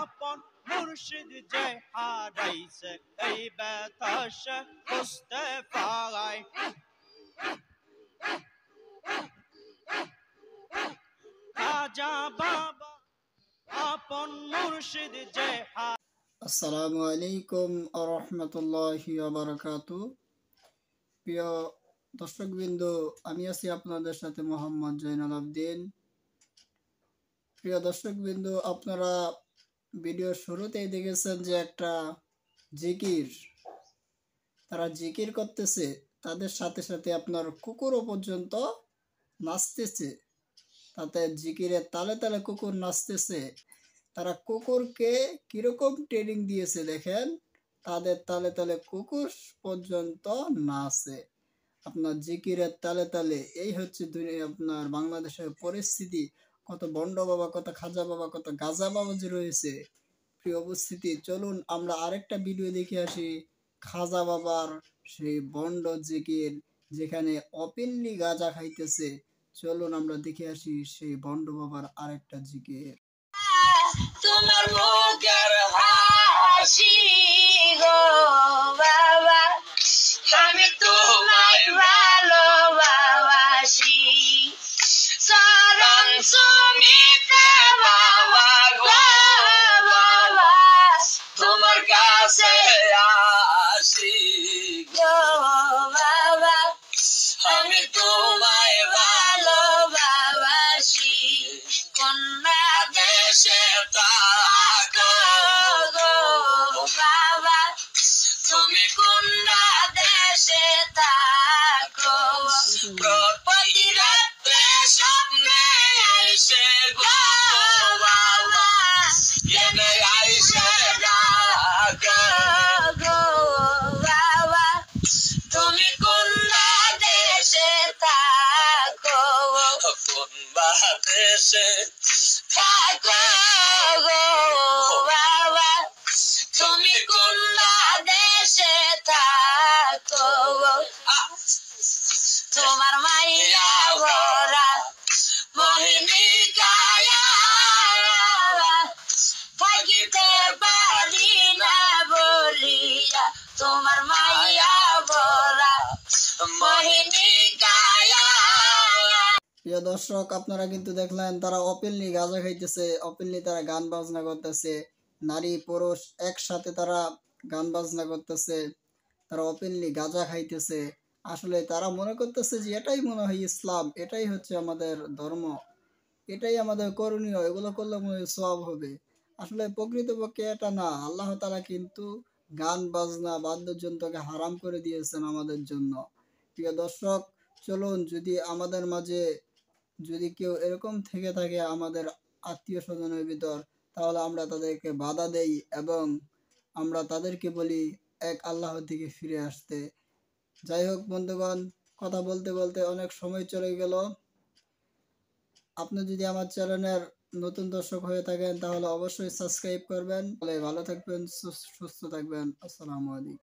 আপন মুর্শিদ যে হারাইছে, এই পারায় রাজা বাবা, আপন মুর্শিদ যে আসসালামু আলাইকুম প্রিয় দর্শকবৃন্দ, আমি আছি আপনাদের সাথে মোহাম্মদ জৈনুল আবদিন। প্রিয় দর্শকবৃন্দ আপনারা ভিডিওর শুরুতেই দেখেছেন যে একটা জিকির, তারা জিকির করতেছে, তাদের সাথে সাথে আপনার কুকুরও পর্যন্ত নাচতেছে, তাতে জিকিরের তালে তালে কুকুর নাচতেছে। তারা কুকুরকে কীরকম ট্রেনিং দিয়েছে দেখেন, তাদের তালে তালে কুকুর পর্যন্ত নাচে। আপনার জিকিরের তালে তালে, এই হচ্ছে আপনার বাংলাদেশের পরিস্থিতি। কত বন্ড বাবা, কত খাজা বাবা, কত গাজা বাবা যে রয়েছে। প্রিয় উপস্থিতি, চলুন আমরা আরেকটা ভিডিও দেখে আসি। খাজা বাবার সেই বন্ড জিকির, যেখানে অপিনলি গাজা খাইতেছে। চলুন আমরা দেখে আসি সেই বন্ড বাবার আরেকটা জিকির। তোমার মুখের হাসি গো। তোমার কাছে আসি গো বাবা আমি তোমায় ভালোবাসি কন্যা দেশে থাকো গো বাবা তুমি কন্যা তোমার মাইয়া ভরা মোহিনী কায়া থাকিতে পারি বলিয়া তোমার মাইয়া ভরা মোহিনী প্রিয় দর্শক, আপনারা কিন্তু দেখলেন তারা ওপেনলি গাঁজা খাইতেছে ওপেনলি তারা গান বাজনা করতেছে, নারী, পুরুষ একসাথে তারা গান বাজনা করতেছে, তারা ওপেনলি গাঁজা খাইতেছে। আসলে তারা মনে করতেছে যে এটাই মনে হয় ইসলাম, এটাই হচ্ছে আমাদের ধর্ম, এটাই আমাদের করণীয়, এগুলো করলে মনে সব হবে। আসলে প্রকৃতপক্ষে এটা না, আল্লাহ তালা কিন্তু গান বাজনা বাদ্যযন্ত্রকে হারাম করে দিয়েছেন আমাদের জন্য। প্রিয় দর্শক, চলুন যদি আমাদের মাঝে যদি কেউ এরকম থেকে থাকে আমাদের আত্মীয় স্বজনের ভিতর, তাহলে আমরা তাদেরকে বাধা দেই এবং আমরা তাদেরকে বলি, এক আল্লাহর দিকে ফিরে আসতে। যাই হোক বন্ধুগণ, কথা বলতে বলতে অনেক সময় চলে গেল। আপনি যদি আমার চ্যানেলের নতুন দর্শক হয়ে থাকেন, তাহলে অবশ্যই সাবস্ক্রাইব করবেন। ভালো থাকবেন, সুস্থ থাকবেন। আসসালামু আলাইকুম।